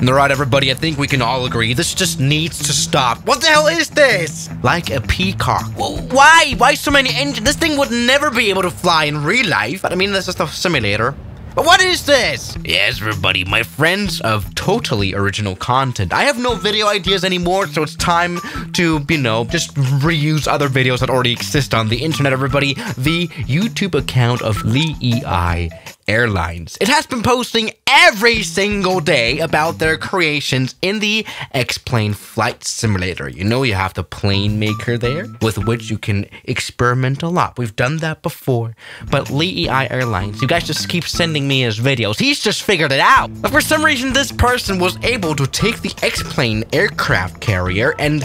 And alright, everybody, I think we can all agree this just needs to stop. What the hell is this? Like a peacock. Why? Why so many engines? This thing would never be able to fly in real life. But I mean, this is a simulator. But what is this? Yes, everybody, my friends of totally original content. I have no video ideas anymore, so it's time to, you know, just reuse other videos that already exist on the internet, everybody. The YouTube account of Lee EI Airlines. It has been posting every single day about their creations in the X-Plane Flight Simulator. You know you have the plane maker there with which you can experiment a lot. We've done that before. But Lee EI Airlines, you guys just keep sending me his videos. He's just figured it out. But for some reason, this person was able to take the X-Plane aircraft carrier and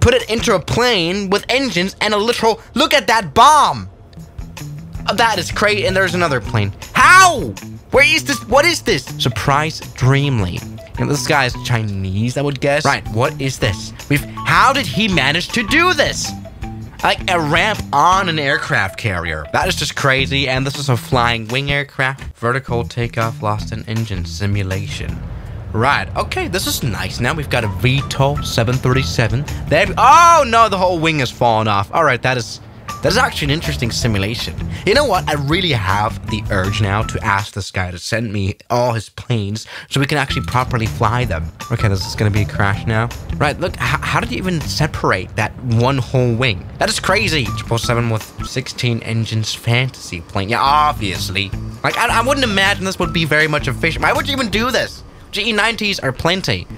put it into a plane with engines and a literal, look at that bomb. That is great, and there's another plane. How? Where is this? What is this? Surprise Dreamly. And this guy is Chinese, I would guess. Right, what is this? We've. How did he manage to do this? Like a ramp on an aircraft carrier. That is just crazy. And this is a flying wing aircraft. Vertical takeoff lost in engine simulation. Right, okay, this is nice. Now we've got a VTOL 737. There, oh no, the whole wing has fallen off. All right, that is that is actually an interesting simulation. You know what? I really have the urge now to ask this guy to send me all his planes so we can actually properly fly them. Okay, this is to be a crash now. Right, look, how did you even separate that one whole wing? That is crazy. 777 with 16 engines fantasy plane. Yeah, obviously. Like, I, I wouldn't imagine this would be very much efficient. Why would you even do this? GE90s are plenty.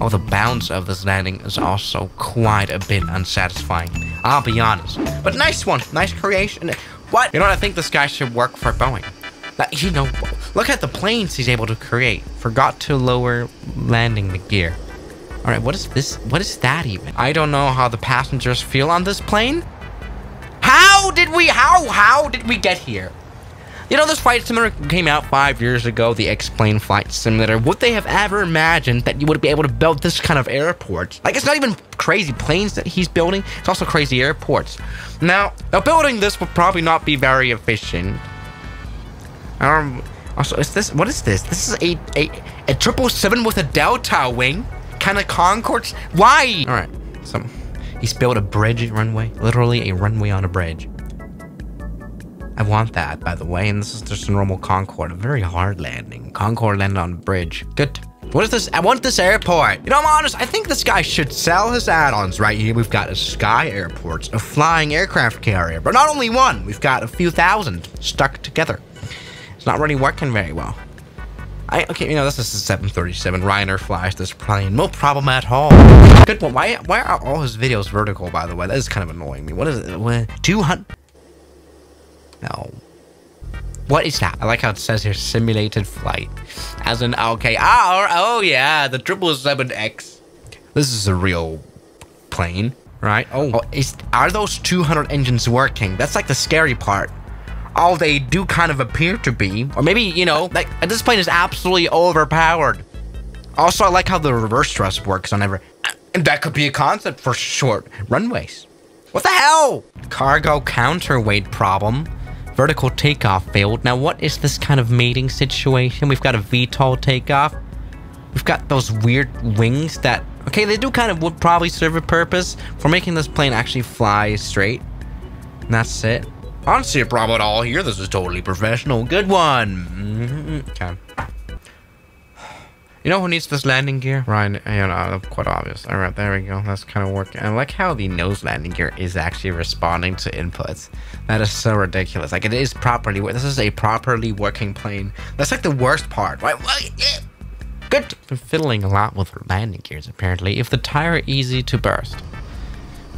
Oh, the bounce of this landing is also quite a bit unsatisfying. I'll be honest. But nice one. Nice creation. What? You know what? I think this guy should work for Boeing. That, you know, look at the planes he's able to create. Forgot to lower landing the gear. All right, what is this? What is that even? I don't know how the passengers feel on this plane. How did we, how, how did we get here? You know, this flight simulator came out five years ago, the X-Plane Flight Simulator. Would they have ever imagined that you would be able to build this kind of airport? Like, it's not even crazy planes that he's building, it's also crazy airports. Now, building this would probably not be very efficient. Um, also, is this, what is this? This is a, a, a triple seven with a delta wing? Kind of Concordes? Why? All right, so he's built a bridge runway, literally a runway on a bridge. I want that, by the way, and this is just a normal Concorde, a very hard landing. Concorde landed on a bridge. Good. What is this? I want this airport. You know, I'm honest, I think this guy should sell his add-ons right here. We've got a Sky Airports, a flying aircraft carrier, but not only one, we've got a few thousand stuck together. It's not really working very well. I, okay, you know, this is a 737. Ryanair flies this plane. No problem at all. Good one. Why, why are all his videos vertical, by the way? That is kind of annoying me. What is it? 200? What is that? I like how it says here simulated flight. As in, okay, oh, oh yeah, the 777X. This is a real plane, right? Oh, oh is, are those 200 engines working? That's like the scary part. Oh, they do kind of appear to be. Or maybe, you know, like this plane is absolutely overpowered. Also, I like how the reverse thrust works on every... And that could be a concept for short runways. What the hell? Cargo counterweight problem. Vertical takeoff failed. Now, what is this kind of mating situation? We've got a VTOL takeoff. We've got those weird wings that... Okay, they do kind of would probably serve a purpose for making this plane actually fly straight. And that's it. I don't see a problem at all here. This is totally professional. Good one. Mm -hmm. Okay. You know who needs this landing gear? Ryan, you know, uh, quite obvious. All right, there we go. That's kind of working. I like how the nose landing gear is actually responding to inputs. That is so ridiculous. Like, it is properly, this is a properly working plane. That's like the worst part, right? Good. Been fiddling a lot with landing gears, apparently. If the tire easy to burst.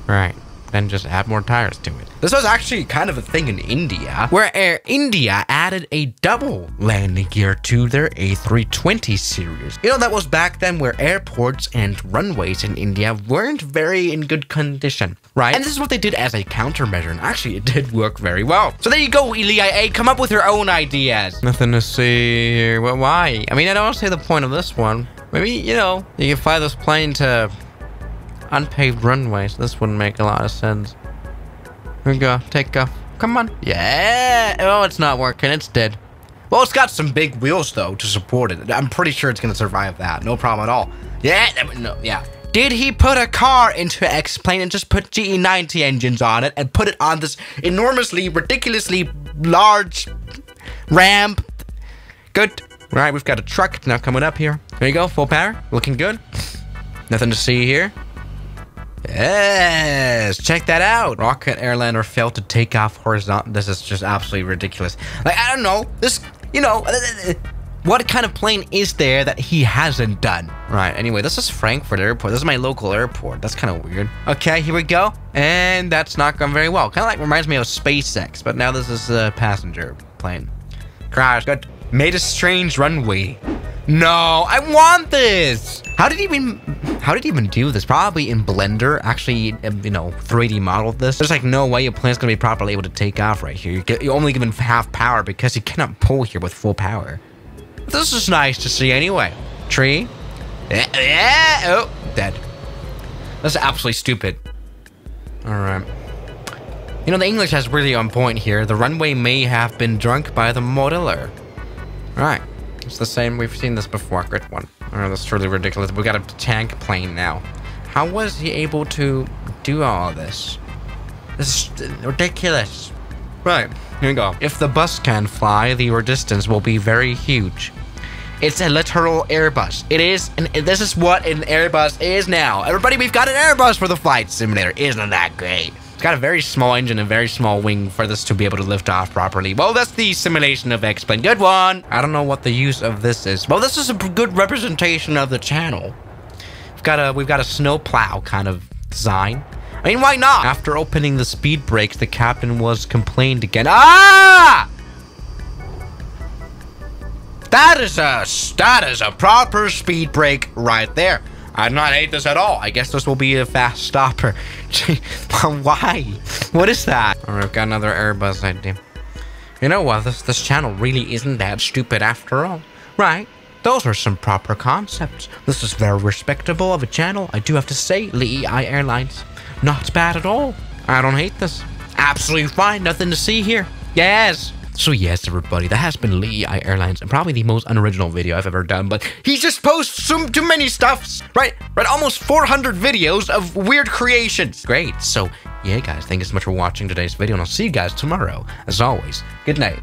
Right then just add more tires to it. This was actually kind of a thing in India, where Air India added a double landing gear to their A320 series. You know, that was back then where airports and runways in India weren't very in good condition, right? And this is what they did as a countermeasure, and actually it did work very well. So there you go, EIA, come up with your own ideas. Nothing to see here. Well, why? I mean, I don't see the point of this one. Maybe, you know, you can fly this plane to unpaved runways. This wouldn't make a lot of sense. Here we go. Take off. Come on. Yeah. Oh, it's not working. It's dead. Well, it's got some big wheels, though, to support it. I'm pretty sure it's going to survive that. No problem at all. Yeah, no, yeah. Did he put a car into X-Plane and just put GE90 engines on it and put it on this enormously, ridiculously large ramp? Good. All right, we've got a truck now coming up here. There you go, full power. Looking good. Nothing to see here. Yes, check that out. Rocket airliner failed to take off horizontal. This is just absolutely ridiculous. Like, I don't know. This, you know, uh, uh, what kind of plane is there that he hasn't done? Right, anyway, this is Frankfurt Airport. This is my local airport. That's kind of weird. Okay, here we go. And that's not going very well. Kind of like reminds me of SpaceX, but now this is a passenger plane. Crash, good. Made a strange runway. No, I want this. How did he even, how did he even do this? Probably in Blender, actually, um, you know, 3D modeled this. There's like no way your plane's gonna be properly able to take off right here. You're only given half power because you cannot pull here with full power. This is nice to see anyway. Tree. Yeah, yeah. Oh, dead. That's absolutely stupid. All right. You know, the English has really on point here. The runway may have been drunk by the modeler. All right. It's the same. We've seen this before. Good one. Oh, that's truly ridiculous. We got a tank plane now. How was he able to do all this? This is ridiculous. Right, here we go. If the bus can fly, the distance will be very huge. It's a literal Airbus. It is, and this is what an Airbus is now. Everybody, we've got an Airbus for the flight simulator. Isn't that great? It's got a very small engine and very small wing for this to be able to lift off properly. Well, that's the simulation of X-Plane. Good one. I don't know what the use of this is. Well, this is a good representation of the channel. We've got a we've got a snowplow kind of design. I mean, why not? After opening the speed brakes, the captain was complained again. Ah! That is a that is a proper speed brake right there. I do not hate this at all. I guess this will be a fast stopper. Why? What is that? All right, I've got another Airbus idea. You know what? This this channel really isn't that stupid after all, right? Those are some proper concepts. This is very respectable of a channel. I do have to say, LEI Airlines, not bad at all. I don't hate this. Absolutely fine. Nothing to see here. Yes. So yes, everybody, that has been LEI Airlines and probably the most unoriginal video I've ever done, but he just posts too many stuffs, right? Right, almost 400 videos of weird creations. Great, so yeah, guys, thank you so much for watching today's video, and I'll see you guys tomorrow. As always, good night.